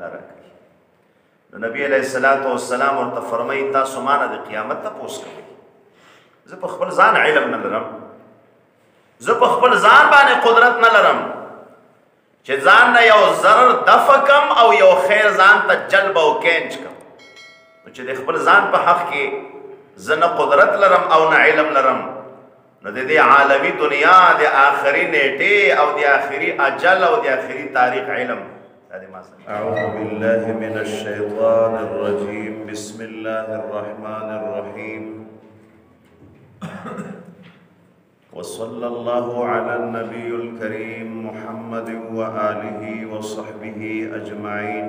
راکړي نو نبی علیہ الصلوۃ والسلام ورته فرمایي تاسو مانه د قیامت ته پوس کوي زه په خپل ځان علم نه لرم زه په خپل ځان باندې قدرت نه لرم چې ځان نه یو ضرر دفع کم او یو خیر ځان ته جلب او کینچ کم چې د خپل ځان په حق کې زه نه قدرت لرم او نه علم لرم نو د دې عالمی دنیا د آخري نیټه او د آخري اجل او د آخري تاریخ علم اعوذ بالله من الشیطان الرجیم بسم الله الرحمن الرحیم وصلى الله على النبي الكريم محمد وآله وصحبه أجمعين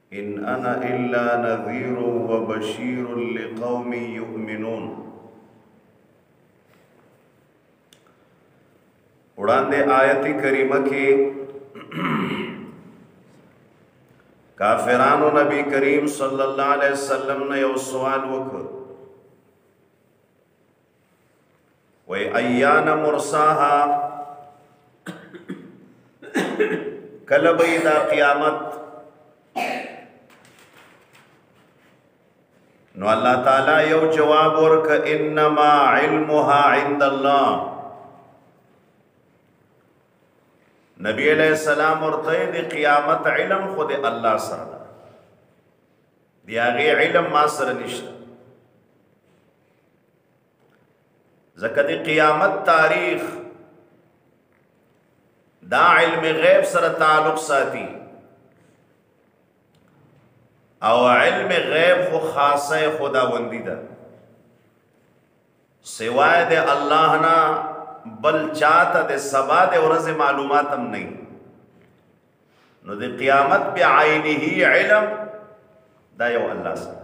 ان انا الا نذير وبشير لقوم يؤمنون وړاندې آیت کریمه کې کافرانو نبی کریم صلی الله علیه وسلم نه یو سوال وکړ وای ایان مرساها کله به دا قیامت نو الله تعالی یو جواب ورک انما علمها عند الله نبی علیہ السلام ورته د قیامت علم خود الله سره دی هغه علم ما سره نشته ځکه د قیامت تاریخ دا علم غیب سره تعلق ساتي او علم غیب خو خاصه خداوندی ده سوای د الله نه بل چاته د سبا د ورځې معلومات هم نه نو د قیامت په عینه علم دا یو الله سره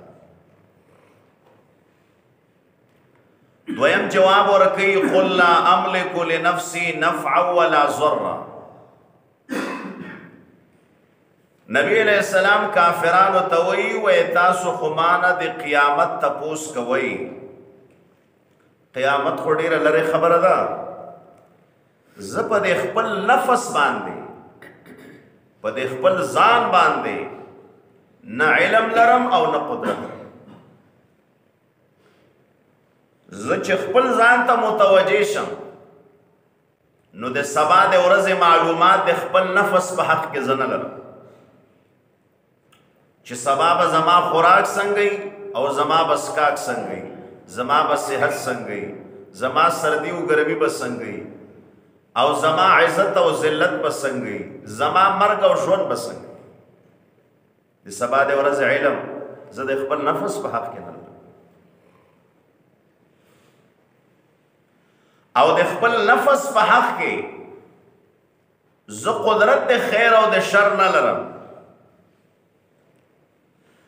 دویم جواب ورکی قل لا املک لنفسي نفعا ولا ضرا نبی علیہ السلام کافرانو ته وی و تاسو خمانه د قیامت تپوس کوي قیامت خو ډیره لره خبره ده زه په دې خپل نفس باندې په دې خپل ځان باندې نه علم لرم او نه قدرت زه چې خپل ځان ته متوجه شم نو د سبا د ورځې معلومات د خپل نفس په حق کې زنه لرم چې سبا به زما خوراک څنګه او زما بسکاک څنګه زما به صحت څنګه زما سردی او ګرمي به څنګه او زما عزت او ذلت به څنګه زما مرګ او ژوند به څنګه د سبا د ورځ علم زه د خپل نفس په حق کې نه او د خپل نفس په حق کې زه قدرت د خیر او د شر نه لرم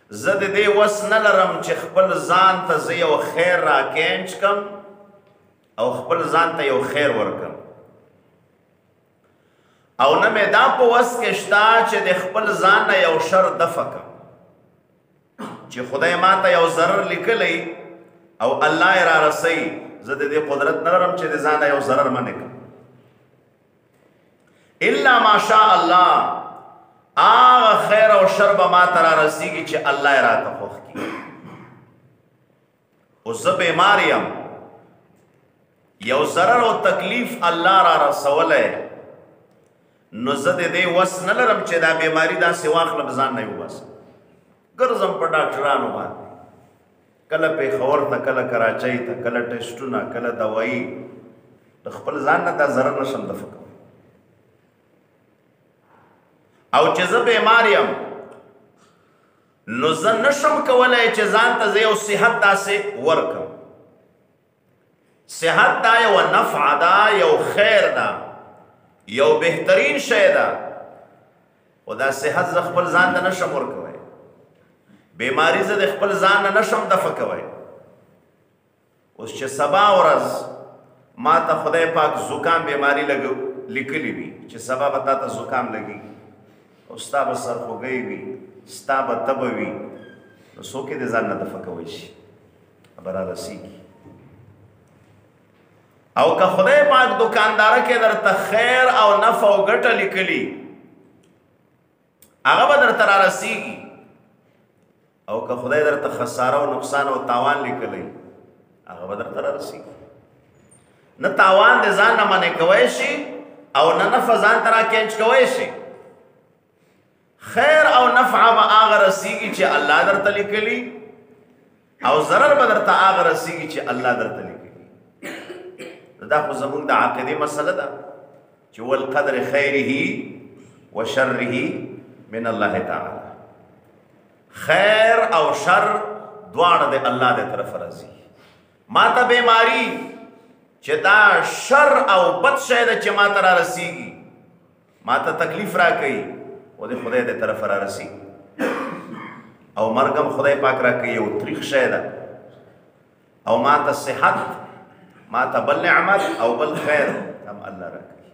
زه د دې وس نه لرم چې خپل ځان ته زه یو خیر راکینچ کم او خپل ځان ته یو خیر ورکم او نه مې دا په وس کې شته چې د خپل ځان نه یو شر دفع کم چې خدای ما ته یو ضرر لیکلی او الله یې را رسوي زه د دې قدرت نه لرم چې د ځان نه یو ضرر منې کړم الا ماشاء الله هغه خیر او شر به ما تر رسیږي چې الله یې راته خوښ کړي او زه به ماریم یو zarar او تکلیف الله را رسوله نو زه دې دې وس نه لرم چې دا بیماری دا سواخ لبزان نه وس ګرځم په ډاکټرانو باندې کله پېښور ته کله کراچۍ ته کله ټېسټونه کله دوایي د خپل ځان نه دا ضرر نشم دفع کوم او چې زه بیمار یم نو زه نشم کولای چې ځان ته زه یو صحت داسې ورکم صحت دا یو نفع دا یو خیر دا یو بهترین شی دا او دا صحت ز خپل ځان ته نشم ورکوي بیماری ز خپل ځان نه نشم دفع کوي اوس چې سبا ورځ ما ته خدای پاک زکام بیماری لګو لیکلی وي چې سبا به تا ته زکام لګي او ستا به سر خوږی وي ستا به تبه وي نو څوک دې ځان نه دفع کوي شي خبره رسیږي او که خدای پاک دکاندار کې درته خیر او نفع او ګټه لیکلی هغه به درته را رسیږي او که خدای درته خساره او نقصان او تاوان لیکلی هغه به درته را رسیږي نه تاوان د ځان نه منې کوی شي او نه نفع ځان ترا کینچ کوی شي خیر او نفع به هغه رسیږي چې الله درته لیکلی او ضرر به درته هغه رسیږي چې الله درته لیکلی دا خو زموږ د عقیده مسله ده چې ول قدر خیره و شره من الله تعالی خیر او شر دواړه د الله د طرف راځي ما ته بیماری چې دا شر او بد شی ده چې ما ته را رسیږي ماته تکلیف راکوي او د خدای د طرفه را رسیږي او مرګ هم خدای پاک راکوي یو تریخ شی ده او ماته صحت ماته بل نعمت او بل خیر هم الله راکوي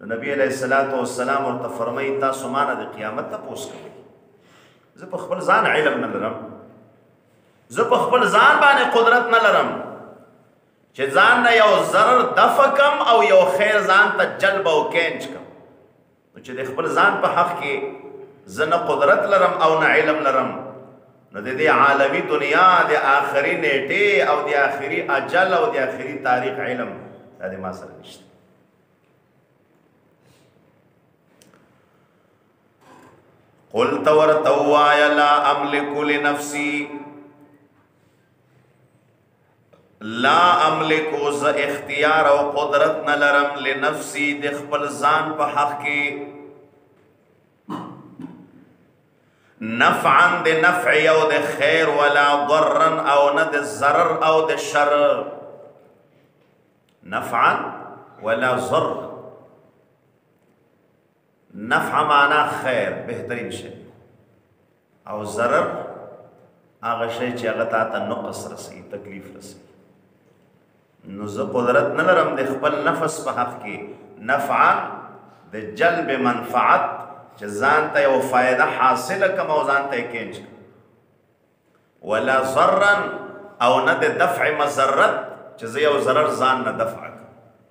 نو نبی علیه الصلاۃ والسلام ورته فرمایي تاسو ما نه د قیامت تپوس کوئ زه په خپل ځان علم نه لرم زه په خپل ځان باندې قدرت نه لرم چې ځان نه یو ضرر دفع کم او یو خیر ځان ته جلب او کینچ کم نو چې د خپل ځان په حق کې زه نه قدرت لرم او نه علم لرم نو د دې عالمی دنیا د آخري نیټې او د آخري اجل او د آخري تاریخ علم دا د ما سره نشته قلت ورتوایا لا املک لنفسی لا املکو ز اختیار او قدرت نه لرم لنفسي د خپل ځان په حق کې نفعا د نفع او د خیر ولا ضرا او نه د ضرر او د شر نفعا ولا ضر نفع معنا خیر بهترین شی او ضرر هغه شی چې هغه تا ته نقص رسي تکلیف رسي نو زه قدرت نه لرم د خپل نفس په حق کې نفع د جلب منفعت چې ځان ته یو فائدہ حاصله کوم او ځان ته کېنج ولا ضرا او نه د دفع مضرت چې زه یو ضرر ځان نه دفع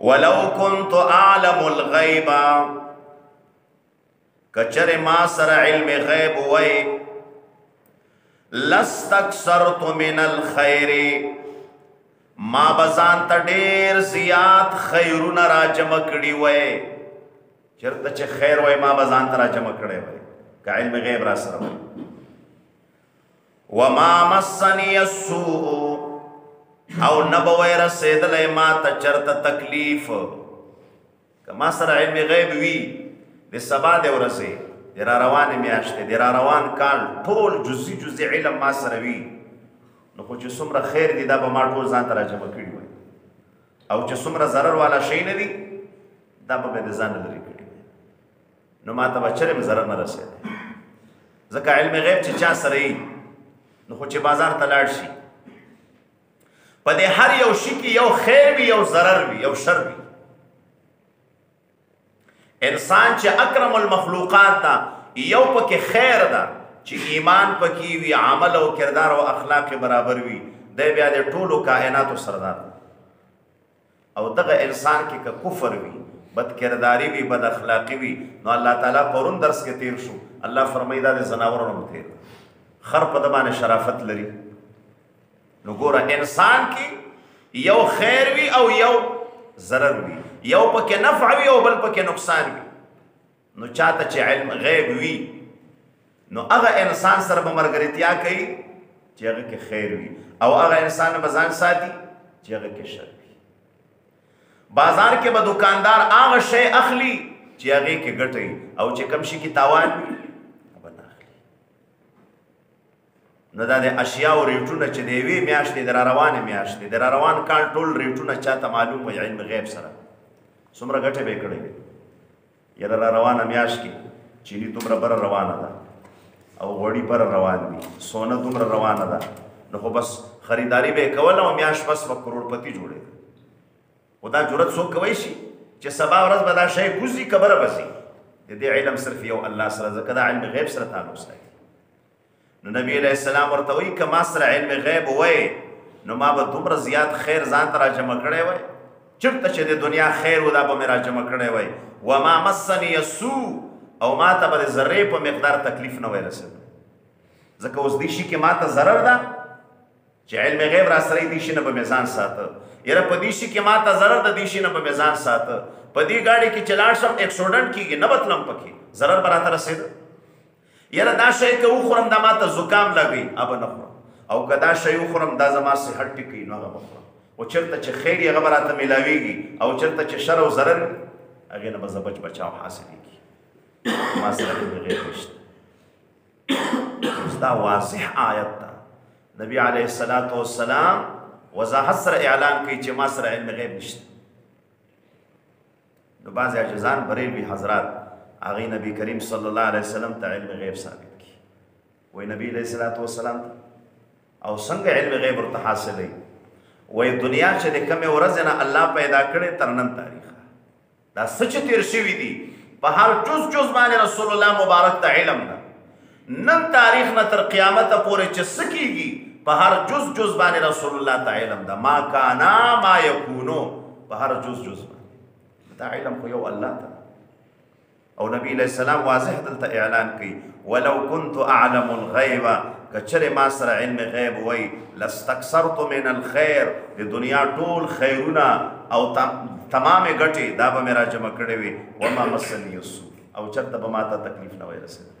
ولو كنت اعلم الغيب کچره ما سره علم غیب وای لستکثرت من الخير ما بزان ته ډیر زیات خیرونه را جمع کړی وای چرته چې خیر وای ما بزان ته را جمع کړی وای که علم غیب را سره وای وما مسنی السوء او نبوی رسیدل ما ته چرته تکلیف کما سره علم غیب وی د سبا د ورځې د را روانې میاشتې د را روان کال ټول جزئی جزئی علم ما سره وی نو خو چې څومره خیر دی دا به ما ټول ځان ته راجمع کړي وای او چې څومره ضرر والا شي نه دی دا به مې د ځان لري نو ماته به چرم ضرر نه رسېږي ځکه علم غیب چې چا سره یې نو خو چې بازار ته لاړ شي په دې هر یو شي کې یو خیر وي یو ضرر وي یو شر وي انسان چې اکرم المخلوقات ده یو پکې خیر ده چې ایمان پکې وي عمل او کردار او اخلاق برابر وي د بیا د ټولو کائناتو سردار او دغه انسان کې که کفر وي، بد کرداري وي، بد اخلاقي وي، نو الله تعالی پرون درس کې تېر شو، الله فرمايي دا د ځناورو نه هم تېر دی، خر په ده باندې شرافت لري، نو ګوره انسان کې یو خیر وي او یو ضرر وي، یو پکې نفع وي او بل پکې نقصان وي. نو چاته چې علم غیب وي نو هغه انسان سره به مرګرتیا کوي چې هغه کې خیر وي او هغه انسان به ځان ساتي چې هغه کې شر وي بازار کې به دکاندار هغه شی اخلي چې هغه کې ګټي او چې کم شي کې تاوان وي نو دا د اشیاء او ریټونه چې د یوې میاشتې د را روانې میاشتې د را روان کال ټول ریټونه چاته معلوم وي علم غیب سره څومره ګټه به کړې یره را روانه میاشت کې چینی دومره بره روانه ده او غوړي بره روان دي سونه دومره روانه ده نو خو بس خریداری به کوله او میاش بس په کروڑپتی جوړې خدا جرأت څوک کوي شي چې سبا ورځ به دا شی کوزي کبره بسي د دې علم صرف یو الله سره ځکه دا علم غیب سره تعلق سره نو نبی علیه السلام ورته وایي که ما سره علم غیب وای نو ما به دومره زیات خیر ځان ته راجمع کړی وای چرته چې د دنیا خیر و دا به مې راجمع کړی وای و ما مسنی سو او ما ته به د ذرې په مقدار تکلیف نه وای رسېدلی ځکه اوس دې شي کې ما ته ضرر ده چې علم غیب را سره دې شي نه به مې ځان ساته یاره په دې شي کې ما ته ضرر ده دې شي نه به مې ځان ساته په دې ګاډي کې چې لاړ شم اکسیډنټ کېږي نه بتلم پکې ضرر به راته رسېده یره دا شی که وخورم دا ماته زکام لګي اب نه خورم او که دا شی وخورم دا زما صحت ټکی نه غو خورم او چرته چې خیر یې غبره ته ملاویږي او چرته چې شر او zarar هغه نه بز بچ بچاو حاصل کی ما سره غیر نشته دا واضح آیت ده نبی علیه الصلاۃ والسلام وضاحت سره اعلان کوي چې ما سره علم غیب نشته نو بعضی عاجزان بریلوی حضرات هغه نبی کریم صلی الله علیه وسلم ته علم غیب ثابت کی وې نبی علیہ الصلوۃ والسلام او څنګه علم غیب ورته حاصلې وې دنیا چې د کمه ورځ نه الله پیدا کړي تر نن تاریخ دا سچ تیر شوی دی په هر جز جز باندې رسول الله مبارک ته علم ده نن تاریخ نه تر قیامته پورې چې څه کیږي په هر جز جز باندې رسول الله ته علم ده ما کانا ما یکونو په هر جز جز باندې دا علم خو یو الله ته او نبی علیہ السلام واضح دلته اعلان کوي ولو كنت اعلم الغيب کچره ما سره علم غیب وای لستكثرت من الخير د دنیا ټول خیرونه او تمام غټي دا به میرا جمع کړي وي وما مسنی السوء او چرته به ما ته تکلیف نه وای رسېدلی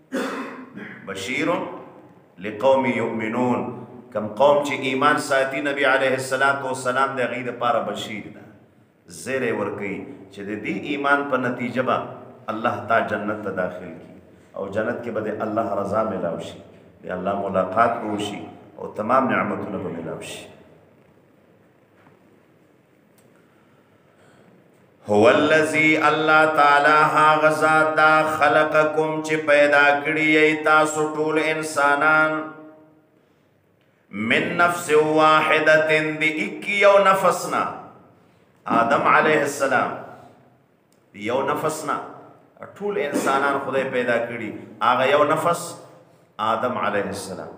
بشیر لقوم یؤمنون کم قوم چې ایمان ساتي نبی علیه الصلاۃ والسلام د غید لپاره بشیر ده زیره ورکی چې د دې ایمان په نتیجه به الله تا جنت ته داخل کی او جنت کې به الله رضا ملاو شي د الله ملاقات وشي او تمام نعمتونه به ملاو شي هو الذی الله تعالی ها غزا دا خلقکم چې پیدا کړی ای تاسو ټول انسانان من نفس واحده دی اک یو نفسنا آدم علیه السلام یو نفسنا ټول انسانان خدای پیدا کړی هغه یو نفس آدم علیه السلام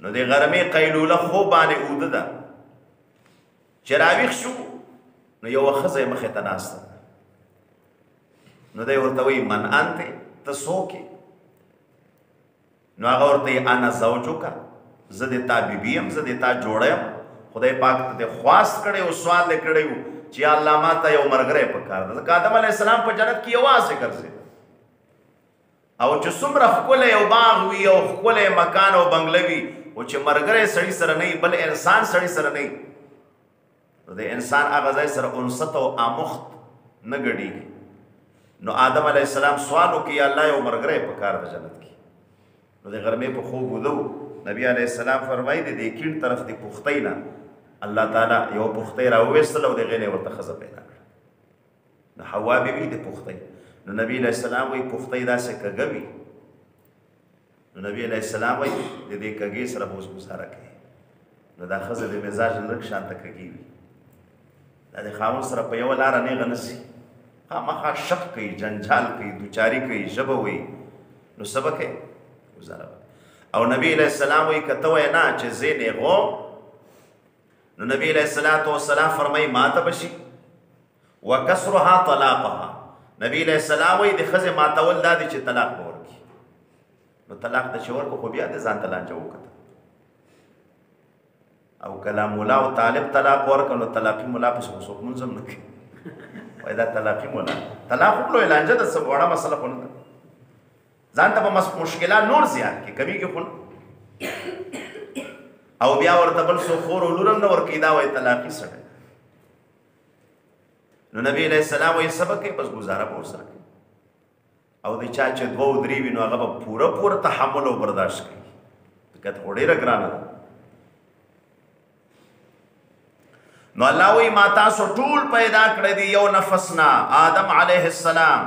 نو د غرمې قیلوله خو باندې اوده ده چې راویښ شو نو یو خزه مخه ته ناشته نو دی ورته وی من انت ته سوکې نو هغه ورته انا زوجک زه د تا بیبی هم زه د تا جوړم خدای پاک ته خواست کړي او سوال کړي چې الله ما ته یو مرګره پکار ده ځکه آدم علی السلام په جنت کې یوازې ګرځي او چې څومره ښکلی یو باغ وي او ښکلی مکان او بنګله وي او چې مرګره سړی سره نه بل انسان سړی سره نه نو د انسان هغه ځای سره انست او امخت نه ګډي نو آدم علی السلام سوال وکي الله یو مرګره په کار د جنت کې نو د غرمې په خوب ودو نبی علی السلام فرمایي د دې کین طرف دی پختینا الله تعالی یو پختی راوېستل او د غینې ورته خزه پیدا نو حوا بي بي د پختي نو نبی علیہ السلام وی پختي داسې کګه وی نو نبی علیہ السلام وی د دې کګې سره بوس گزاره کوي نو دا خزه د مزاج لږ شان ته کګي وی دا د خاون سره په یو لار نه غنسي خامخا شق کوي جنجال کوي دوچاری کوي ژبه وي نو سبق یې گزاره او نبی علیہ السلام وی کته وینا چې زینې غو نو نبی علیہ الصلوۃ والسلام فرمای ماته بشي وکسرها طلاقها نبی علیہ السلام وی د خزه ماتول دا دي چې طلاق ور کی نو طلاق د شور کو خو بیا د ځان طلاق جو کته او کلام مولا او طالب طلاق ور کنو طلاقی مولا پس خو سوک منظم نه کی وای دا طلاقی مولا طلاق خو له لانجه د سب وړه مسله خو نه ځان ته به مشکلات نور زیات کې کمیږي خو نه او بیا ورته بل سو خور او لورم نه ورکی دا وای طلاقی سره نو نبی علیہ السلام وای سبق بس گزاره پور سره او د چا چې دوه درې وینو هغه به پوره پوره تحمل او برداشت کوي دغه وړې رګرانه نو الله وی ما تاسو ټول پیدا کړی دی یو نفس نه آدم علیه السلام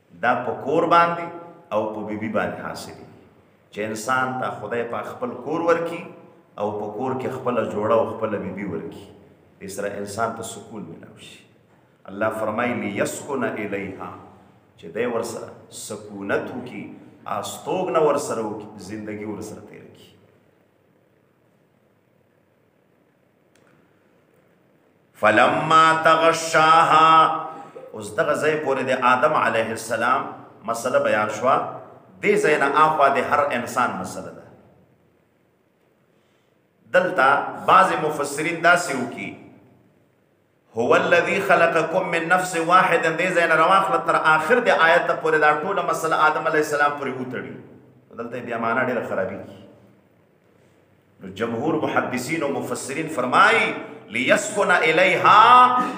دا په کور باندې او په بي بي باندې حاصلېږي چې انسان ته خدای پاک خپل کور ورکړي او په کور کې خپله جوړه او خپله بي بي ورکړي، دې سره انسان ته سکون ملاو شي. الله فرمایي، لیسکن الیها، چې دی ورسره سکونت وکړي، استوګنه ورسره وکړي، زندګي ورسره تېره کړي. فلما تغشاها اوس دغه ځای پورې د آدم علیه السلام مسله بیان شوه دې ځای نه آخوا د هر انسان مسله ده دلته بعضې مفسرین داسې وکړي هو الذی خلقکم من نفس واحد دې ځای نه راواخله تر آخر د آیت پورې دا ټوله مسله آدم علیه السلام پورې وتړي دلته بیا معنا ډېره خرابېږي نو جمهور محدثین او مفسرین فرمایي لیسکن الیها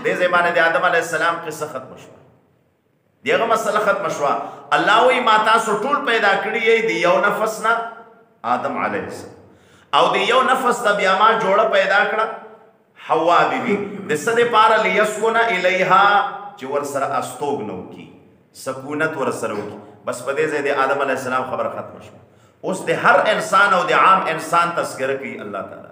دې ځای باندې د آدم علیه السلام قصه ختم شوه د هغه مسله ختمه شوه. الله وايي، ما تاسو ټول پیدا کړي یئ د یو نفس نه، آدم علیه السلام، او د یو نفس نه بیا ما جوړه پیدا کړه، حوا بي بي، د څه دپاره، لیسکن الیها، چې ورسره استوګنه وکړي، سکونت ورسره وکړي. بس په دې ځای د آدم علیه السلام خبره ختمه شوه. اوس د هر انسان او د عام انسان تذکره کوي الله تعالی.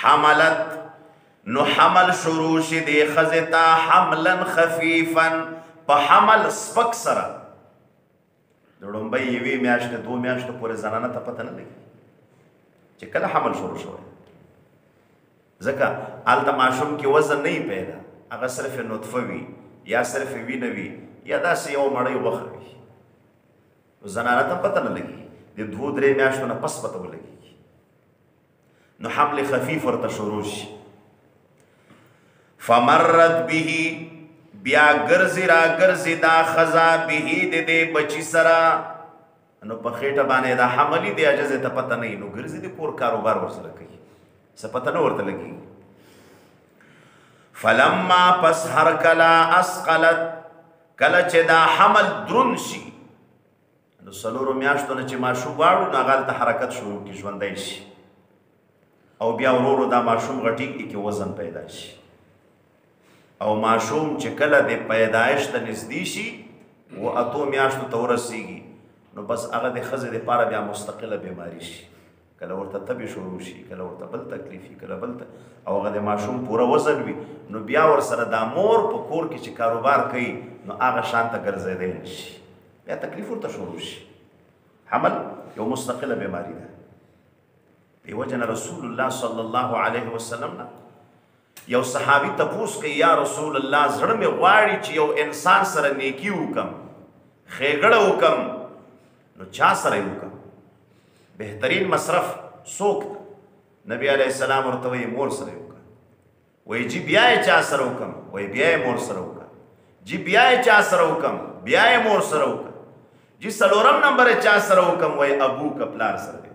حملت نو حمل شروع شي دی خزتا حملا خفيفا په حمل سپک سره د لومبۍ یوې میاشتې دوه میاشتو پورې زنانه ته پته نه لګي چې کله حمل شروع شوی ځکه هلته ماشوم کې وزن نه پیدا هغه صرف نطفه وي یا صرف وینه وي یا داسې یو مړی غوښه وي زنانه ته پته نه لګي د دوه درې میاشتو نه پس پته ولګي نو حمل خفیف ورته شروع شي فمرت به بیا ګرځي را ګرځي دا خزا به د دې بچی سره نو په خېټه باندې دا حملی دی اجازه ته پته نه نو ګرځي د کور کاروبار ورسره کوي څه پته نه ورته لګي فلما پس هر کلا اسقلت کله چې دا حمل درون شي له څلورو میاشتو نه چې ماشوم واړو نه غلطه حرکت شروع کی ژوندی شي او بیا ورورو دا ماشوم غټیږي کې وزن پیدا شي او ماشوم چې کله د پیدایش ته نږدې شي و اتو میاشتو ته ورسیږي نو بس هغه د خزې د پاره بیا مستقله بیماری شي کله ورته تبي شروع شي کله ورته بل تکلیف شي کله بل او هغه د ماشوم پوره وزن وي نو بیا ور سره د مور په کور کې چې کاروبار کوي نو هغه شانته ګرځیدل شي بیا تکلیف ورته شروع شي حمل یو مستقله بیماری ده دیو جن رسول الله صلی الله علیه وسلم نه یو صحابي تپوس کوي یا رسول الله زړه مې غواړي چې یو انسان سره نیکی وکم خېګړه وکم نو چا سره وکم بهترین مصرف سوک نبی علیہ السلام ورته مور سره وکم وای جی بیا یې چا سره وکم وای بیا یې مور سره وکم جی بیا یې چا سره وکم بیا یې مور سره وکم جی سلورم نمبر چا سره وکم وای ابو کپلار سره دی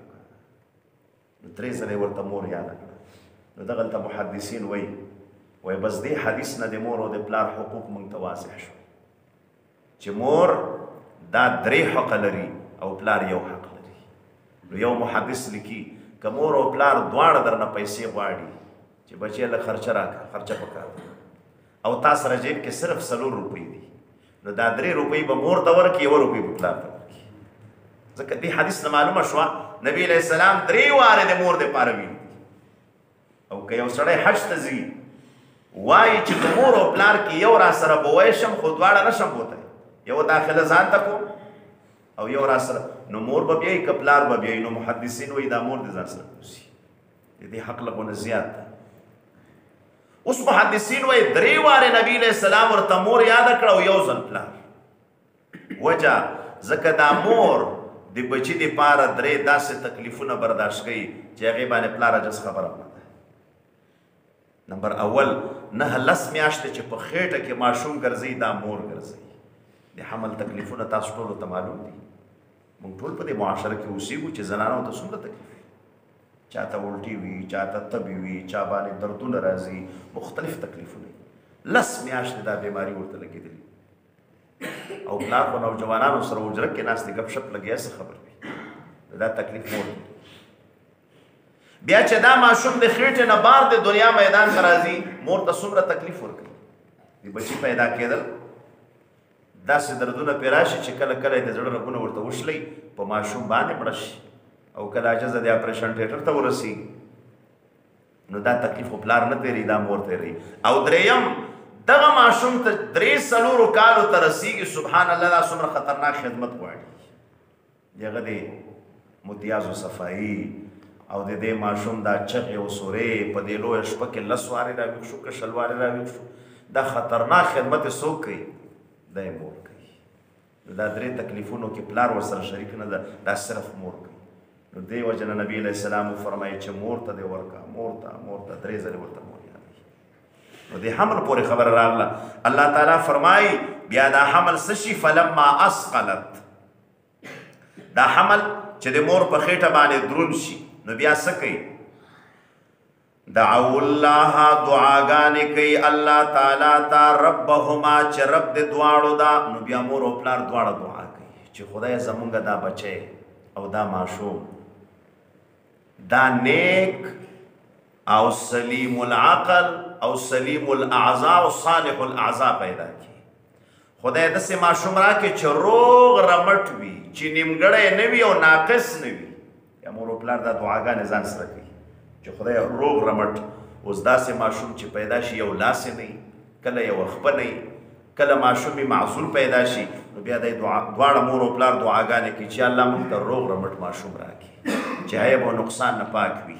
نو درې سره ورته مور یاد کړ نو دغه ته محدثین وای وای بس دې حدیث نه د مور او د پلار حقوق مونږ ته واضح شو چې مور دا درې حق لري او پلار یو حق لري نو یو محدث لیکي که مور او پلار دواړه درنه پیسې غواړي چې بچی له خرچه راکړه خرچه پکار او تا سره جیب کې صرف سلور روپۍ دي نو دا درې روپۍ به مور ته ورکړي یوه روپۍ به پلار ته ورکړي ځکه دې حدیث نه معلومه شوه نبی علیه السلام درې وارې د مور دپاره ویلي او که یو سړی حج ته ځي وایي چې د مور او پلار کې یو را سره بوی شم خو دواړه نشم بوته یو داخله ځان ته کو او یو را سره نو مور به بیایي که پلار به بیایي نو محدثین وایي دا مور دې ځان سره بوسي د دې حق لغونه زیات ده اوس محدثین وایي درې واره نبی له سلام ورته مور یاد کړ او یو ځل پلار وجه، ځکه دا مور د بچي د پاره درې داسې تکلیفونه برداشت کوي چې هغې باندې پلار عجز خبره هم نه ده. نمبر اول، نهه لس میاشتې چې په خېټه کې ماشوم ګرځي دا مور ګرځي. د حمل تکلیفونه تاسو ټولو ته معلوم دي. موږ ټول په دې معاشره کې اوسېږو چې زنانو ته څومره تکلیف وي. چاته الټي وي، چاته تبې وي، چا باندې دردونه راځي، مختلف تکلیفونه وي. لس میاشتې دا بیماري ورته لګېدلې وي. او پلار په نوجوانانو سره اجرک کې ناس دي غب شپ لګیا څه خبر وي دا تکلیف مور بیا چې دا ماشوم د خېټه نه بار د دنیا میدان ته راځي مور ته څومره تکلیف ورکړي دی بچی پیدا کېدل داسې دردونه پیراشي چې کله کله د زړه رګونه ورته وشلي په ماشوم باندې مړ شي او کله عجز د اپریشن ټیټر ته ورسیږي نو دا تکلیف خو پلار نه تېري دا مور تېري او درېیم دغه ماشوم ته درې څلورو کالو ته رسیږي سبحان الله دا څومره خطرناک خدمت غواړي دغه دی متیازو صفائی او د دې ماشوم دا چغې او سورې په دې لوی شپه کې لس وارې راویښ شو که شل وارې راویښ شو دا خطرناک خدمت څوک کوي دی مور کوي دا درې تکلیفونو کې پلار ورسره شریک نه ده دا صرف مور کوي نو دې وجه نه نبی علیه السلام وفرمایي چې مور ته دې ورکا مور ته مور ته درې ځلې ورته مور یادوي نو دې حمل پورې خبره راغله الله تعالی فرمایي بیا دا حمل څه شي فلما اسقلت دا حمل چې د مور په خېټه باندې درون شي نو بیا څه کوي دعو الله دعاګانې کوي الله تعالی ته ربهما چې رب د دواړو دا نو بیا مور او پلار دواړه دعا کوي چې خدای زمونږ دا بچي او دا ماشوم دا نیک او سلیم العقل او سلیم الاعضاء او صالح الاعضاء پیدا کی خدای د سه ماشوم را کې چې روغ رمټ وي چې نیمګړی نه وي او ناقص نه وي یا مور او پلار دا دعاګانې ځان سره کوي چې خدای روغ رمټ اوس داسې ماشوم چې پیدا شي یو لاس نه کله یو خپ نه کله ماشوم معذور پیدا شي نو بیا د دواړه مور او پلار دعاګانې کوي چې الله موږ ته روغ رمټ ماشوم راکړي چې عیب او نقصان نه پاک وي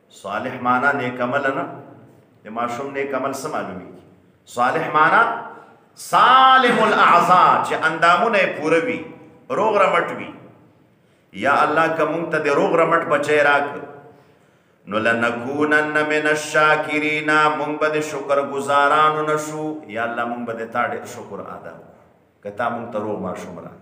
صالح معنا نیک عمل نه د ماشوم نیک عمل څه معلومي صالح معنا سالم الاعضاء چې اندامونه پوره وي روغ رمټ وي یا الله کوم ته د روغ رمټ بچی راک نو لنکونن من الشاکرین مونږ به د شکر گزارانو نشو یا الله مونږ به د تا ډیر شکر ادا کړو کته مونږ ته روغ ماشوم راک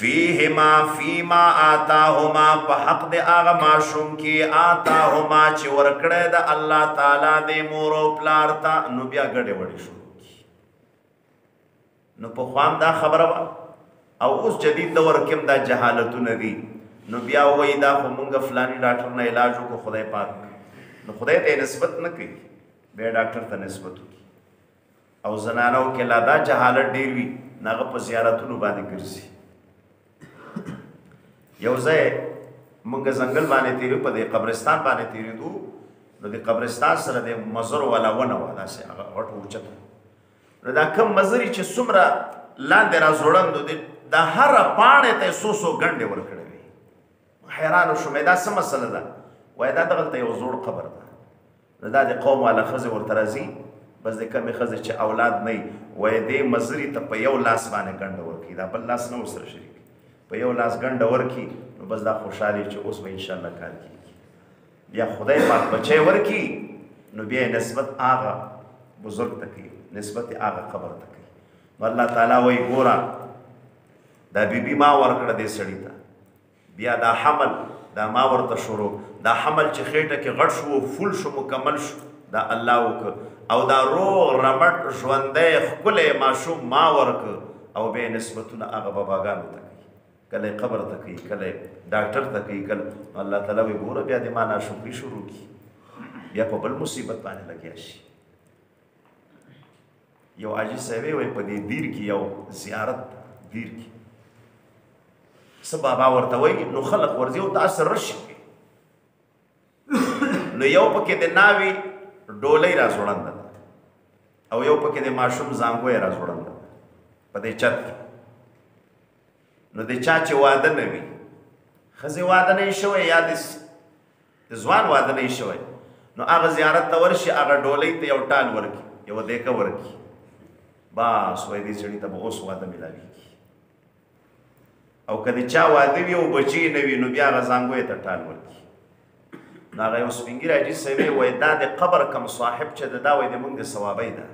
فیهما فیما آتاهما په حق د هغه ماشوم کې آتاهما چې ورکړی د الله تعالی د مور او پلار ته نو بیا ګډې وړې شو نو په خوام دا خبره وا او اوس جدید دور کې دا جهالتونه دي نو بیا وای دا خو مونږ فلانی ډاکټر نه علاج وکړو خدای پاک نو خدای ته نسبت نه کوي به ډاکټر ته نسبت کوي او زنانو کې لا دا جهالت ډیر وي نغه په زیارتونو باندې ګرځي یو ځای موږ ځنګل باندې تیرې په دې قبرستان باندې تیرې دو نو د قبرستان سره د مزر ولا ونه و داسې هغه هټ اوچت نو دا کم مزري چې څومره لاندې را زوړند دي دا هر پانه ته سو سو غنډه ور کړې حیران شوم دا څه مسله ده وای دا دغلته یو زوړ قبر ده نو دا د قوم والا خزه ورته راځي بس د کمې خزه چې اولاد نه وي دې مزري ته په یو لاس باندې ګنډه ورکي دا بل لاس نه ورسره شریک په یو لاس ګنډه ورکي نو بس دا خوشحالي چې اوس به ان شاء الله کار کیږي بیا خدای پاک بچي ورکي نو بیا نسبت هغه بزرگ ته کوي نسبت هغه قبر ته کوي نو الله تعالی وایي ګوره دا بیبي ما ورکړه دې سړی ته بیا دا حمل دا ما ورته شروع دا حمل چې خېټه کې غټ شو فول شو مکمل شو دا الله وک او دا روغ رمټ ژوندې خپلې ماشوم ما ورک او به نسبتونه هغه باباګانو ته کوي کله قبر ته کوي کله ډاکټر ته کوي کله الله تعالی وي ګوره بیا دې ما ناشکری شروع کی بیا په بل مصیبت باندې لګیا شي یو حاجی صاحب وای په دې دیر کې یو زیارت دیر کې څه بابا ورته وای نو خلق ورځي او تاسو رشي نو یو پکې د ناوي ډولې را زړند او یو پکې د ماشوم زنګوې را زړند په دې چت کې نو د چا چې واده نه وي خزه واده نه شوی یا د د ځوان واده نه شوی نو هغه زیارت ته ورشي هغه ډولۍ ته یو ټال ورکي یو دیکه ورکي باس وای دې سړي ته به اوس واده ملاویږي او کله چا واده وي او بچي نه وي نو بیا هغه ځانګوی ته ټال ورکي نو هغه یو سپینګیر حاجي صاحب وای دا د قبر کم صاحب چې دا وای د مونږ د ثوابۍ ده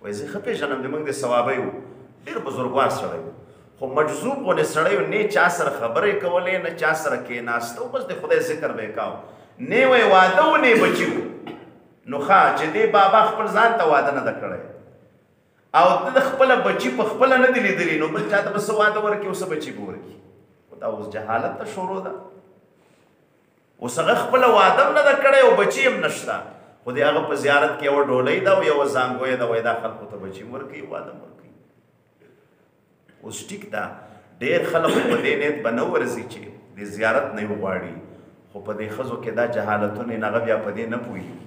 وای زه ښه پېژنم د موږ د ثوابه یو ډېر بزرګوار سړی و خو مجذوب غونې سړی و نه چا سره خبرې کولې نه چا سره کېناسته و بس د خدای ذکر به یې کاوه نه وای واده و نه بچي و نو ښه چې دې بابا خپل ځان ته واده نه ده کړی او د خپل بچی په خپل نه دی لیدلی نو بل چاته بس واده ورکی اوس بچی به ورکی او دا اوس جهالت ته شروع ده اوس هغه خپله واده هم نه ده کړی او بچي هم نشته، خو د هغه په زیارت کې یوه ډولۍ ده او یوه زانګویه ده، وایي دا خلکو ته بچي هم ورکوي او واده هم ورکوي. اوس ټیک ده ډېر خلک خو په دې نیت به نه ورځي چې د زیارت نه یې وغواړي، خو په دې ښځو کې دا جهالتونه هغه بیا په دې نه پوهېږي،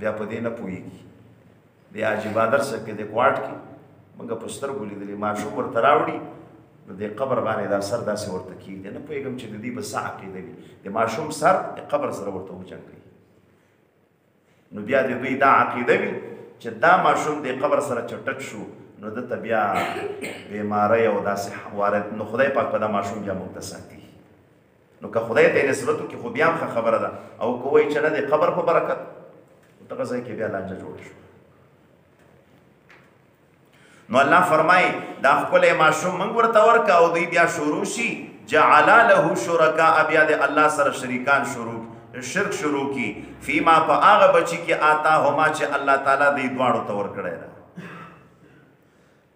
بیا په دې نه پوهېږي. د حاجي بادر صاحب کې د کوارټ کې موږ په سترګو لیدلې ماشوم ورته راوړي نو د قبر باندې دا سر داسې ورته کېږي نه پوهېږم چې د دې به څه عقیده وي د ماشوم سر د قبر سره ورته وجنګوي نو بیا د دوی دا عقیده وي چې دا ماشوم د قبر سره چټک شو نو د ته بیا بیماری او داسې وارد نو خدای پاک په دا ماشوم بیا موږ ته ساتي نو که خدای ته یې نسبت وکړي خو بیا هم ښه خبره ده او که وایي چې نه د قبر په برکت دغه ځای کې بیا لانجه جوړه شوه نو الله فرمای دا خپل ماشوم موږ ورته ورکا او دوی بیا شروع شي جعل له شرکا بیا د الله سره شریکان شروع شرک شروع کی فیما په هغه بچی کې آتا هما چې الله تعالی دې دواړو تور کړی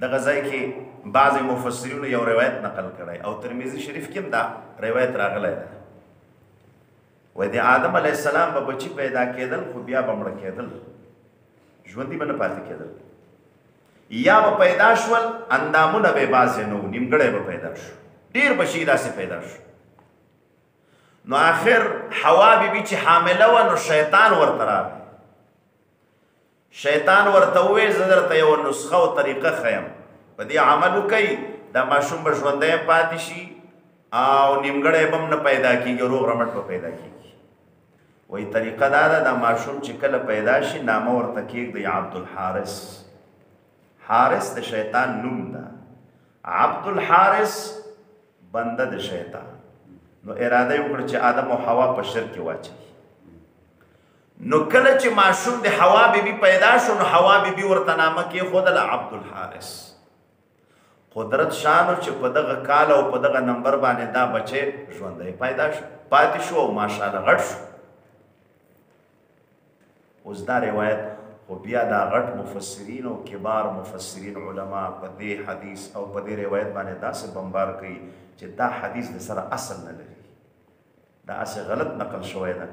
دغه ځای کې بعضې مفسرینو یو روایت نقل کړی او ترمیزی شریف کې هم دا روایت راغلی دی وای د آدم علی السلام به بچی پیدا کېدل خو بیا به مړ کېدل ژوندي به نه پاتې کېدل یا به پیدا شول اندامونه به بعضې نه و نیمګړی به پیدا شو ډېر بچي داسې پیدا شو نو آخر حوا بی بی چې حامله و نو شیطان ورته راغی شیطان ورته وویل، زه درته یوه نسخه او طریقه ښیم، په دې عمل وکړئ، دا ماشوم به ژوندی هم پاتې شي او نیمګړی به هم نه پیدا کېږي، روغ رمټ به پیدا کېږي. وایي طریقه دا ده، دا ماشوم چې کله پیدا شي، نامه ورته کېږدئ عبدالحارث. حارث د شیطان نوم ده. عبدالحارث بنده د شیطان. نو اراده یې وکړه چې آدم او حوا په شرک کې واچوي. نو کله چې ماشوم د حوا بي بي پیدا شو نو حوا بي بي ورته نامه کېښودله عبدالحارث. قدرت شانو چې په دغه کال او په دغه نمبر باندې دا بچی ژوندی پیدا شو، پاتې شو او ماشاءالله غټ شو. اوس دا روایت خو بیا دا غټ مفسرین او کبار مفسرین علما په دې حدیث او په دې روایت باندې داسې بمبار کوي چې دا حدیث د سره اصل نه لري. دا هسې غلط نقل شوی ده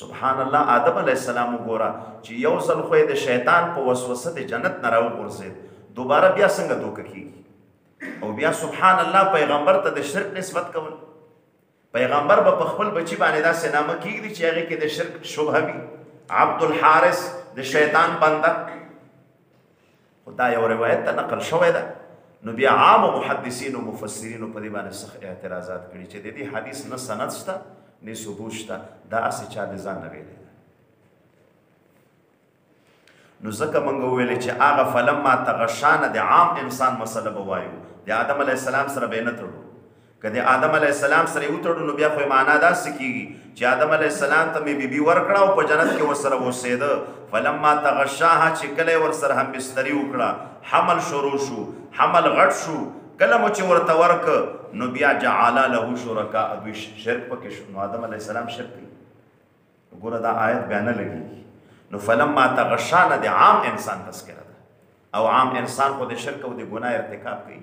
سبحان الله آدم علیه السلام وګوره چې یو ځل خو یې د شیطان په وسوسه د جنت نه راوغورځېد دوباره بیا څنګه دوکه کېږي او بیا سبحان الله پیغمبر ته د شرک نسبت کول پیغمبر به په خپل بچی باندې دا سنامه کیږي چې هغه کې د شرک شبهه وي عبد الحارث د شیطان بنده خو دا یو روایت ته نقل شوی ده نو بیا عام محدثین او مفسرین په دې باندې سخت اعتراضات کړي چې د دې حدیث نه سند شته نه ثبوت شته دا اسې چا د ځان نه ویلي نو ځکه مونږ ویل چې هغه فلم ما تغشان د عام انسان مسله بوایو د آدم علی السلام سره به نه تړو که د آدم علیه السلام سره یې وتړو نو بیا خو یې معنا داسې کېږي چې آدم علیه السلام ته مې بي بي ورکړه او په جنت کې ورسره اوسېده، فلما تغشاها چې کله یې ورسره همبستري وکړه حمل شروع شو، حمل غټ شو، کله مو چې ورته ورکړ نو بیا جعل له شرکاء دوی شرک پکې شو، نو آدم علیه السلام شرک کوي، نو ګوره دا آیت بیا نه لګېږي، نو فلما تغشا نه د عام انسان تذکره ده او عام انسان خو د شرک او د ګناه ارتکاب کوي.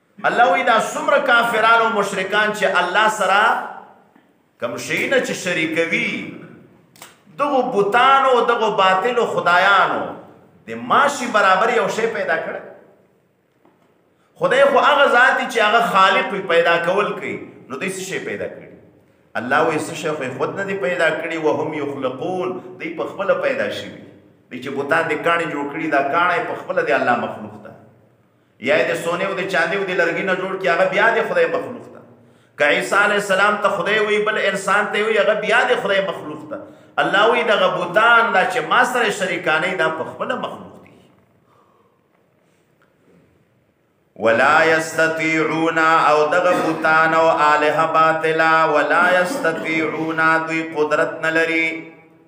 الله وایي دا څومره کافران او مشرکان چې الله سره کم شیونه چې شریکوي دغه بوتان او دغه باطل او خدایانو د ماشي برابر یو شی پیدا کړ خدای خو هغه ذات چې هغه خالق وي پیدا کول کوي نو دې څه شی پیدا کړی الله وې څه شی خو خود نه دی پیدا کړی او هم یخلقون دې په خپل پیدا شي دې چې بوتان دې کاني جوړ کړی دا کانه په خپل دی الله مخلوق ده یا یې د سونې او د چاندې او د لرګي نه جوړ کړي هغه بیا د خدای مخلوق ده که عیسی علیه السلام ته خدای وي بل انسان ته وي هغه بیا د خدای مخلوق ده الله وی دغه بوتان دا چې ما سره شریکانې دا په خپل مخلوق دي ولا یستطيعون او دغه بوتان او الہ باطلا ولا یستطيعون دوی قدرت نه لري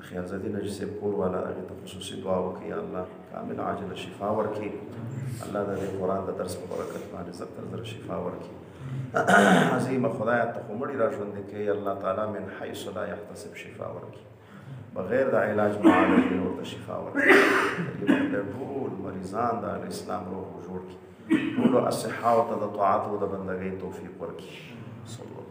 د خیالزادې نجی صاحب کور والا هغې ته خصوصي دعا وکړي یا الله کامل عاجله شفا ورکړي الله د دې قرآن د درس په برکت باندې زر تر زر شفا ورکړي عظیمه خدایه ته خو مړي را ژوندې کوې الله تعالی من حیث لا یحتسب شفا ورکړي بغیر د علاج معالج یې ورته شفا ورکړي د ټول مریضان د اسلام روح جوړ کړي ټولو اصحاو ته د طاعت او د بندګۍ توفیق ورکړي صلی الله